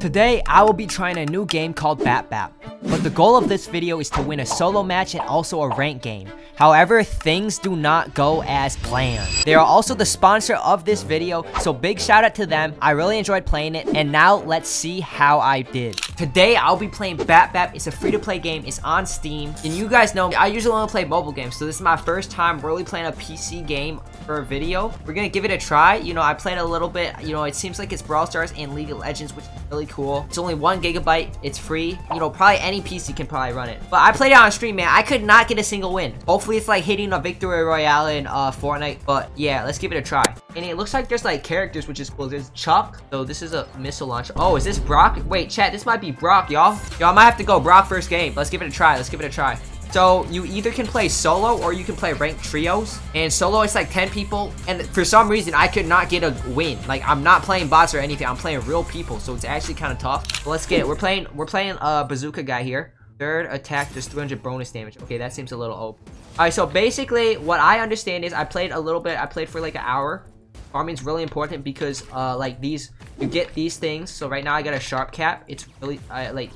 Today, I will be trying a new game called BAPBAP. But the goal of this video is to win a solo match and also a rank game. However, things do not go as planned. They are also the sponsor of this video, so big shout out to them. I really enjoyed playing it, and now let's see how I did. Today, I'll be playing BAPBAP. It's a free-to-play game. It's on Steam. And you guys know, I usually only play mobile games, so this is my first time really playing a PC game for a video. We're gonna give it a try. You know, I played a little bit. You know, it seems like it's Brawl Stars and League of Legends, which is really cool. It's only one gigabyte. It's free. You know, probably any PC can probably run it. But I played it on stream, man. I could not get a single win. Hopefully, it's like hitting a victory royale in uh, Fortnite. But yeah, let's give it a try. And it looks like there's like characters, which is cool. There's Chuck. So this is a missile launcher. Oh, is this Brock? Wait, chat. This might be Brock, y'all. Y'all might have to go Brock first game. Let's give it a try. Let's give it a try. So you either can play solo or you can play ranked trios. And solo it's like 10 people. And for some reason I could not get a win. Like I'm not playing bots or anything. I'm playing real people. So it's actually kind of tough. But let's get it. We're playing we're playing a uh, bazooka guy here. Third attack does 300 bonus damage. Okay, that seems a little open. Alright, so basically what I understand is I played a little bit. I played for like an hour. Farming's really important because uh like these you get these things. So right now I got a sharp cap. It's really uh, like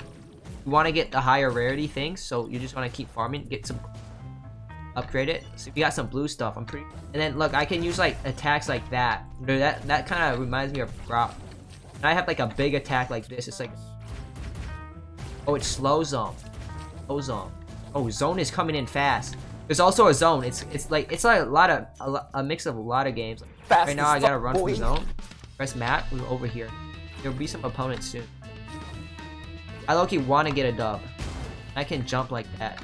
you want to get the higher rarity things, so you just want to keep farming, get some upgrade it. So you got some blue stuff. I'm pretty. And then look, I can use like attacks like that. Dude, that that kind of reminds me of Brock. And I have like a big attack like this. It's like, oh, it's slow zone. Slow zone. Oh, zone is coming in fast. There's also a zone. It's it's like it's like a lot of a, a mix of a lot of games. Fast right now, I gotta run boy. zone. Press map. We're over here. There'll be some opponents soon. I low-key want to get a dub. I can jump like that.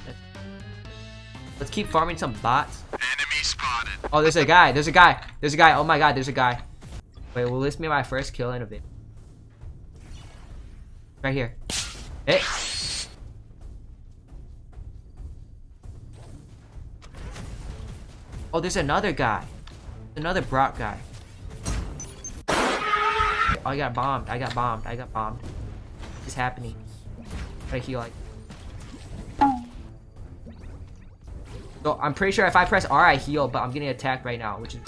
Let's keep farming some bots. Enemy spotted. Oh, there's a guy. There's a guy. There's a guy. Oh my god, there's a guy. Wait, will this be my first kill in a bit? Right here. Hey. Oh, there's another guy. Another Brock guy. Oh, I got bombed. I got bombed. I got bombed. What's happening? But he like. So I'm pretty sure if I press R, I heal, but I'm getting attacked right now, which is.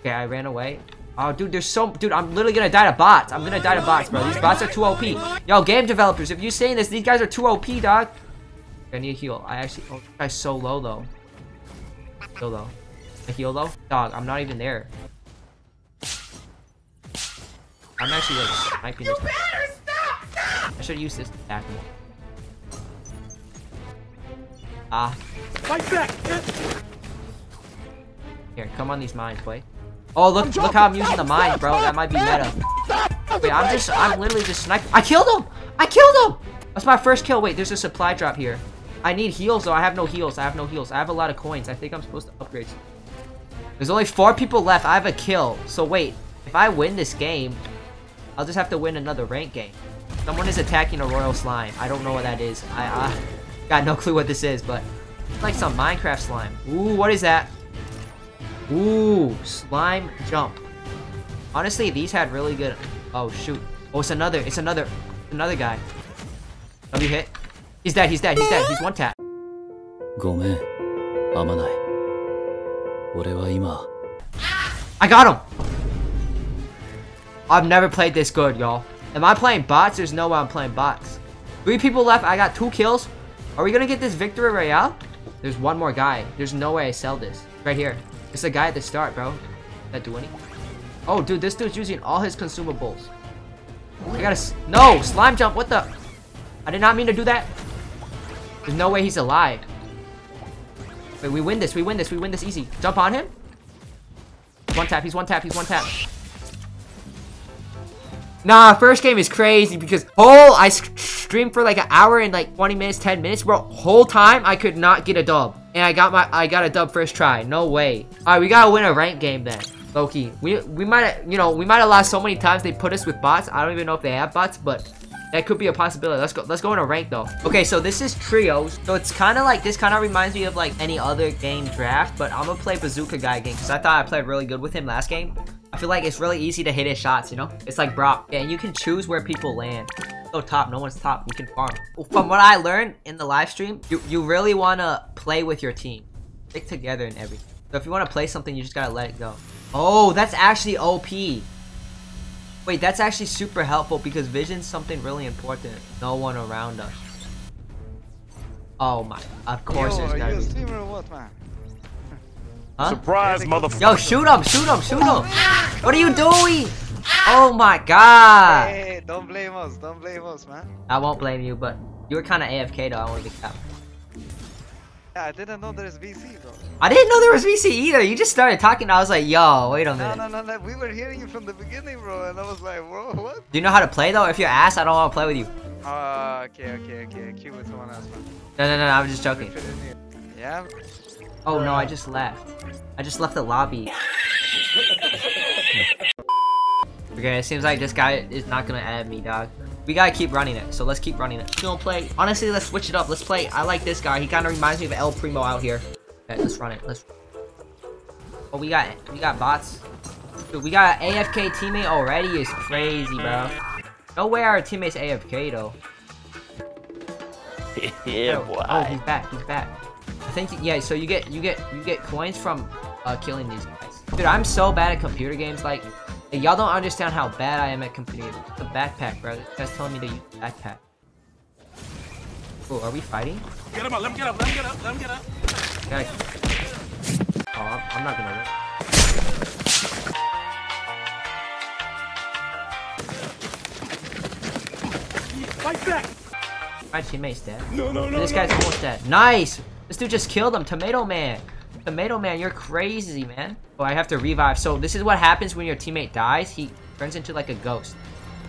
Okay, I ran away. Oh, dude, there's so... Dude, I'm literally gonna die to bots. I'm gonna die to bots, bro. These bots are too OP. Yo, game developers, if you're saying this, these guys are too OP, dog. I need a heal. I actually... Oh, this guy's so low, though. So low. A heal, though? Dog, I'm not even there. I'm actually like sniping this. I should use this to attack him. Ah. Fight back! Here, come on these mines, boy. Oh, look, look how I'm using the mines, bro. That might be meta. Wait, I'm just, I'm literally just sniping. I killed him! I killed him! That's my first kill. Wait, there's a supply drop here. I need heals, though. I have no heals. I have no heals. I have a lot of coins. I think I'm supposed to upgrade. There's only four people left. I have a kill. So wait, if I win this game, I'll just have to win another rank game. Someone is attacking a royal slime. I don't know what that is. I uh, got no clue what this is, but it's like some Minecraft slime. Ooh, what is that? Ooh, slime jump. Honestly, these had really good... Oh, shoot. Oh, it's another. It's another. Another guy. W hit. He's dead. He's dead. He's dead. He's one tap. ごめん。あまない。俺は今。I got him! I've never played this good, y'all. Am I playing bots? There's no way I'm playing bots. Three people left. I got two kills. Are we gonna get this victory royale? There's one more guy. There's no way I sell this. Right here. It's the guy at the start, bro. Did that do any? Oh, dude, this dude's using all his consumables. I gotta... No! Slime jump! What the... I did not mean to do that. There's no way he's alive. Wait, we win this. We win this. We win this easy. Jump on him. One tap. He's one tap. He's one tap. Nah, first game is crazy because whole I streamed for like an hour and like 20 minutes, 10 minutes, bro. Whole time I could not get a dub. And I got my I got a dub first try. No way. Alright, we gotta win a rank game then. Loki. We we might you know, we might have lost so many times they put us with bots. I don't even know if they have bots, but that could be a possibility. Let's go. Let's go in a rank though. Okay, so this is trios. So it's kind of like this. Kind of reminds me of like any other game draft. But I'm gonna play Bazooka Guy again because I thought I played really good with him last game. I feel like it's really easy to hit his shots, you know? It's like Brock. Yeah, and you can choose where people land. So top, no one's top. You can farm. From what I learned in the live stream, you, you really want to play with your team. Stick together and everything. So if you want to play something, you just gotta let it go. Oh, that's actually OP. Wait, that's actually super helpful because vision's something really important. No one around us. Oh my, of course Yo, there's are gotta you a be. streamer or what, man? Huh? Surprise, motherfucker. Yo, shoot him, shoot him, shoot him. What are you doing? Oh my god. Hey, don't blame us, don't blame us, man. I won't blame you, but you were kind of AFK though, I want to be cap. Yeah, I didn't know there's VC, bro. I didn't know there was VC either. You just started talking. I was like, yo, wait a minute. no, no, no, we were hearing you from the beginning, bro, and I was like, bro, what? Do you know how to play though? If you're ass, I don't want to play with you. Uh, okay, okay, okay, queue with someone else, man. No, no, no, I'm just joking. Fit in here. Yeah? Oh no, I just left. I just left the lobby. okay, it seems like this guy is not gonna add me, dog. We gotta keep running it, so let's keep running it. Don't play. Honestly, let's switch it up. Let's play. I like this guy. He kind of reminds me of El Primo out here. Let's run it. Let's. Oh, we got we got bots. Dude, we got an AFK teammate already. Is crazy, bro. No way our teammate's AFK though. yeah, Oh, boy. Oh, he's back. He's back. I think yeah. So you get you get you get coins from uh, killing these guys. Dude, I'm so bad at computer games. Like, y'all don't understand how bad I am at completing. The backpack, bro. That's telling me to use the backpack. Oh, are we fighting? Get him up, let him get up, let him get up, let him get up. Gotta... Oh, I'm, I'm not gonna win. Fight back. My teammate's dead. No, no, no, This no, guy's no. almost dead. Nice! This dude just killed him. Tomato Man. Tomato Man, you're crazy, man. Oh, I have to revive. So this is what happens when your teammate dies. He turns into like a ghost.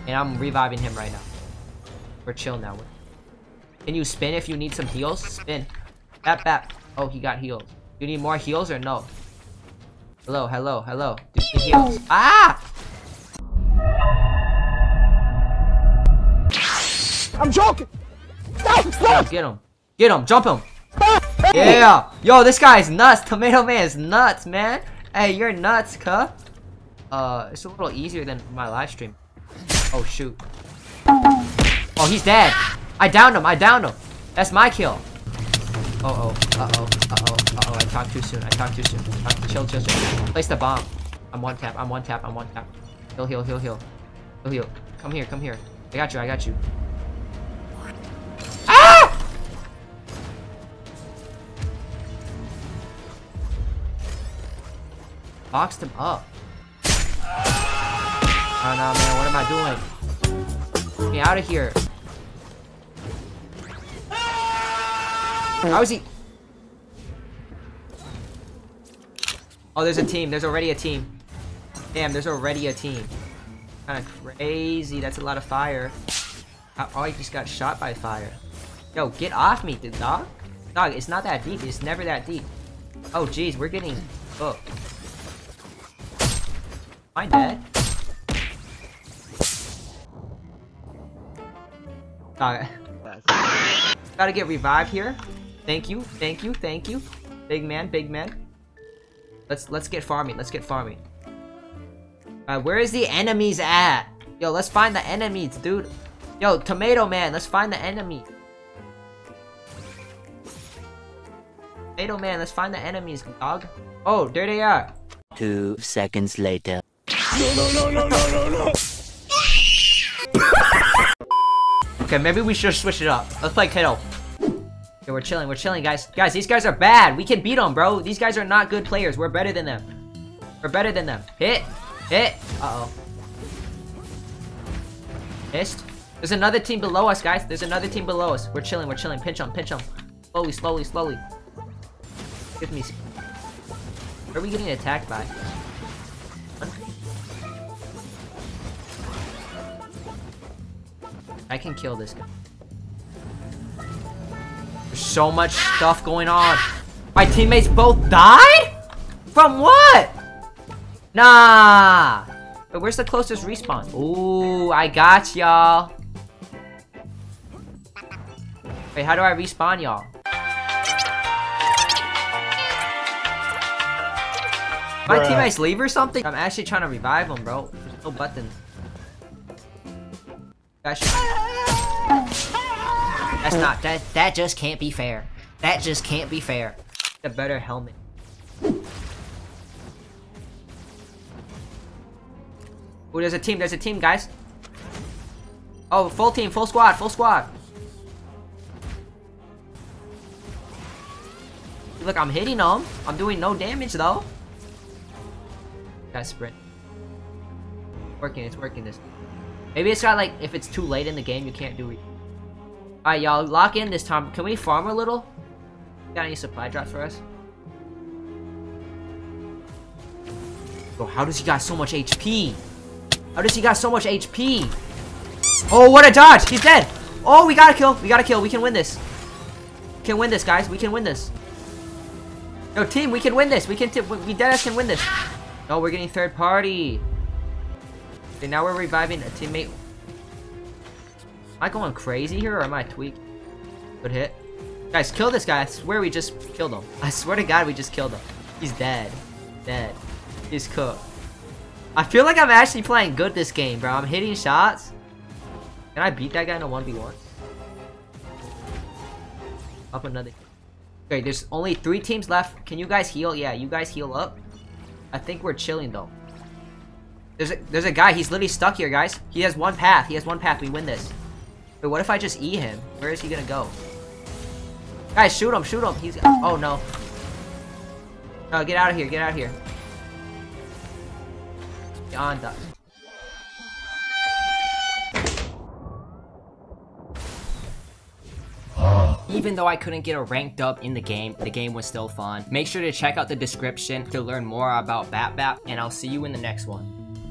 And I'm reviving him right now. We're chill now. Can you spin if you need some heals? Spin. Bap, bap. Oh, he got healed. You need more heals or no? Hello, hello, hello. Do need heals? Ah! I'm joking. Yo, get him. Get him. Jump him. Yeah. Yo, this guy's nuts. Tomato Man is nuts, man. Hey, you're nuts, cuh. Uh, it's a little easier than my live stream. Oh, shoot. Oh, he's dead. I downed him. I downed him. That's my kill. Uh-oh. Uh-oh. Uh-oh. Uh-oh. I talked too soon. I talked too soon. Talk, chill, chill, chill. Place the bomb. I'm one tap. I'm one tap. I'm one tap. Heal, heal, heal, heal. Heal, heal. Come here. Come here. I got you. I got you. Boxed him up. Oh no, man, what am I doing? Get me out of here. How is he? Oh, there's a team. There's already a team. Damn, there's already a team. Kind of crazy. That's a lot of fire. Oh, I just got shot by fire. Yo, get off me, dude, dog. Dog, it's not that deep. It's never that deep. Oh, jeez, we're getting hooked. Am I dead? Dog. Gotta get revived here. Thank you, thank you, thank you. Big man, big man. Let's let's get farming. Let's get farming. Uh, where is the enemies at? Yo, let's find the enemies, dude. Yo, Tomato Man, let's find the enemy. Tomato Man, let's find the enemies, dog. Oh, there they are. Two seconds later. No, no, no, no, no, no, no. Okay, maybe we should switch it up. Let's play Kiddo. Okay, we're chilling, we're chilling, guys. Guys, these guys are bad. We can beat them, bro. These guys are not good players. We're better than them. We're better than them. Hit. Hit. Uh-oh. Missed. There's another team below us, guys. There's another team below us. We're chilling, we're chilling. Pinch them, pinch them. Slowly, slowly, slowly. Give me... are we getting attacked by? I can kill this guy. There's so much stuff going on. My teammates both died? From what? Nah. Wait, where's the closest respawn? Ooh, I got y'all. Wait, how do I respawn y'all? My teammates leave or something? I'm actually trying to revive them, bro. There's no button. That's not that. That just can't be fair. That just can't be fair. The better helmet. Oh, there's a team. There's a team, guys. Oh, full team, full squad, full squad. Look, I'm hitting them. I'm doing no damage though. Got sprint. Working, it's working this. Maybe it's got like, if it's too late in the game, you can't do it. Alright, y'all, lock in this time. Can we farm a little? Got any supply drops for us? Bro, how does he got so much HP? How does he got so much HP? Oh, what a dodge! He's dead! Oh, we gotta kill. We gotta kill. We can win this. We can win this, guys. We can win this. Yo, team, we can win this. We can. we deadass can win this. Oh, we're getting third party. Okay, now we're reviving a teammate. Am I going crazy here or am I tweaked? Good hit. Guys, kill this guy. I swear we just killed him. I swear to God, we just killed him. He's dead. Dead. He's cooked. I feel like I'm actually playing good this game, bro. I'm hitting shots. Can I beat that guy in a 1v1? Up another. Okay, there's only three teams left. Can you guys heal? Yeah, you guys heal up. I think we're chilling though. There's a there's a guy. He's literally stuck here, guys. He has one path. He has one path. We win this. But what if I just E him? Where is he gonna go? Guys, shoot him! Shoot him! He's oh no. No, get out of here! Get out of here! Duck. Even though I couldn't get a ranked up in the game, the game was still fun. Make sure to check out the description to learn more about BAPBAP, and I'll see you in the next one.